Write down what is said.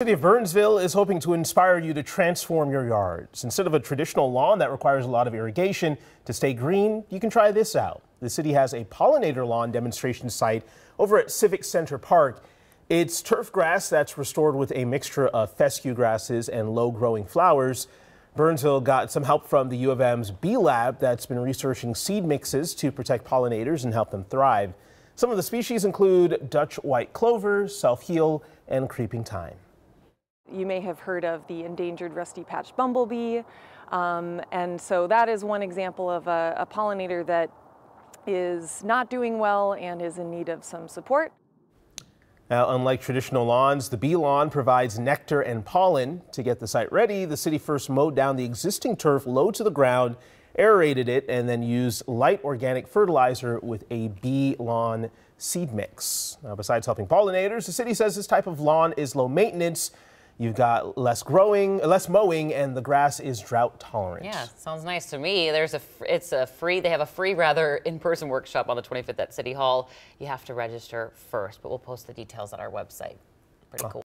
The city of Burnsville is hoping to inspire you to transform your yards. Instead of a traditional lawn that requires a lot of irrigation to stay green, you can try this out. The city has a pollinator lawn demonstration site over at Civic Center Park. It's turf grass that's restored with a mixture of fescue grasses and low growing flowers. Burnsville got some help from the U of M's Bee Lab that's been researching seed mixes to protect pollinators and help them thrive. Some of the species include Dutch white clover, self-heal, and creeping thyme. You may have heard of the endangered rusty patch bumblebee. Um, and so that is one example of a, a pollinator that is not doing well and is in need of some support. Now, unlike traditional lawns, the bee lawn provides nectar and pollen. To get the site ready, the city first mowed down the existing turf low to the ground, aerated it, and then used light organic fertilizer with a bee lawn seed mix. Now, besides helping pollinators, the city says this type of lawn is low maintenance You've got less growing, less mowing, and the grass is drought tolerant. Yeah, sounds nice to me. There's a, it's a free, they have a free rather in-person workshop on the 25th at City Hall. You have to register first, but we'll post the details on our website. Pretty oh. cool.